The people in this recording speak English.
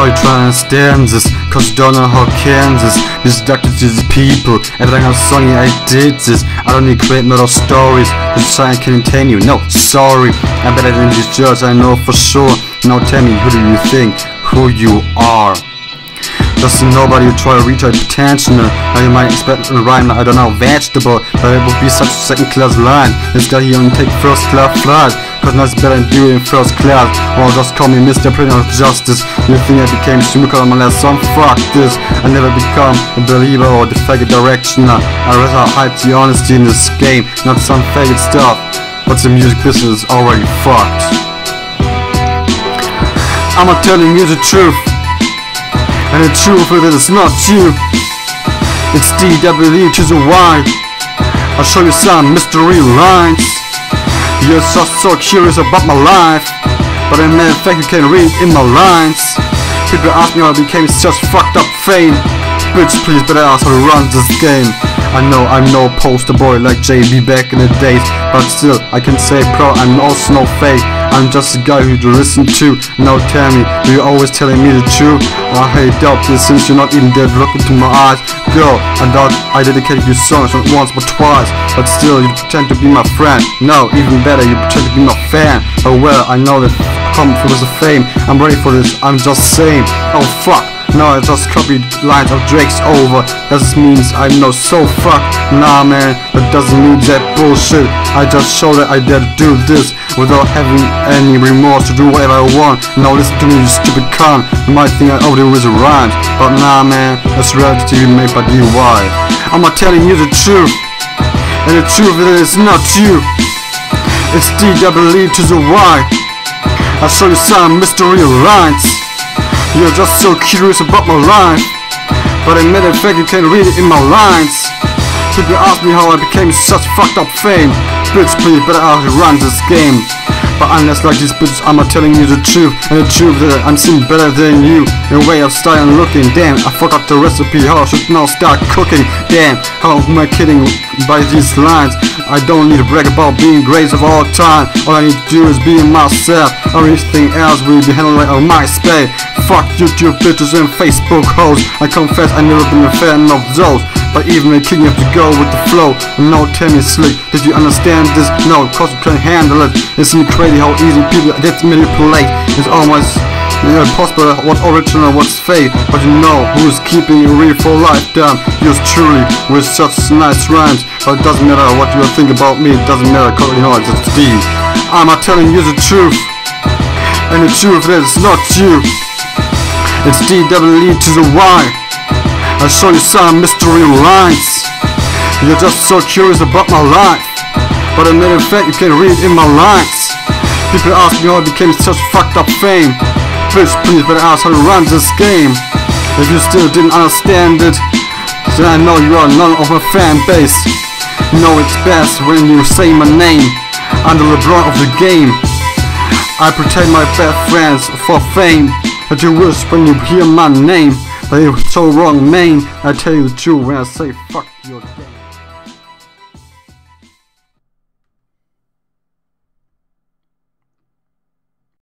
know you try to understand this, cause you don't know how Kansas is seducted to the people. Everything I'm singing, I did this. I don't need great metal stories, the sign can contain you. No, sorry, I'm better than these judges, I know for sure. Now tell me, who do you think, who you are? Just nobody try to reach your potential. Now you might expect a rhyme like, I don't know, vegetable, but it would be such a second class line. This guy only take first class flight, cause now better than doing first class. Or just call me Mr. Prince of Justice. You think I became my last song? Fuck this. I never become a belieber or the faggot direction. I rather hide the honesty in this game, not some faggot stuff. But the music business is already fucked. I'm not telling you the truth. And the truth is that it's not you It's to the Y I'll show you some mystery lines You're so, so curious about my life But in fact you can read in my lines. People ask me how I became such fucked up fame Bitch please ask how to run this game I know I'm no poster boy like JB back in the days But still I can say pro I'm also no fake I'm just a guy who to listen to. Now tell me, do you always telling me the truth? I hate doubt this since you're not even dead look into my eyes. Girl, I thought I dedicated you songs not once but twice. But still, you pretend to be my friend. No, even better, you pretend to be my fan. Oh well, I know that come from the fame. I'm ready for this, I'm just saying. Oh fuck. No, I just copied lines of Drake's over. That means I know so fuck. Nah, man, that doesn't mean that bullshit. I just show that I dare do this without having any remorse to do whatever I want. Now listen to me, you stupid cunt. You might think I overdo with the rhymes, but nah, man, that's reality made by DY. I'm not telling you the truth, and the truth is not you. It's DWE to the Y. I'll show you some mystery lines. You're just so curious about my life. But in matter of fact you can't read it in my lines. People ask me how I became such fucked up fame Bitch please better run this game But unless like these bitches I'm not telling you the truth And the truth that I'm seeing better than you. In way of style and looking Damn I forgot the recipe how I should now start cooking. Damn how am I kidding by these lines? I don't need to brag about being great of all time. All I need to do is be myself. Everything else will be handled like on MySpace. Fuck YouTube bitches and Facebook hoes. I confess I never been a fan of those. But even a king you have to go with the flow. And tell me slick, did you understand this? No, cause you can't handle it. It's crazy how easy people get manipulated It's almost yeah, impossible what's original, what's fake But you know who's keeping it real for lifetime Yours truly, with such nice rhymes But it doesn't matter what you think about me It doesn't matter, cause you know it's just D I'm not telling you the truth And the truth is not you it's DWE to the Y. I'll show you some mystery lines. You're just so curious about my life. But in matter of fact, you can read in my lines. People ask me how I became such fucked up fame. Bitch, please better ask how to run this game. If you still didn't understand it, then I know you are none of my fan base. You know it's best when you say my name. I'm the LeBron of the game. I protect my best friends for fame. But you wish when you hear my name But you're so wrong, man I tell you the truth when I say fuck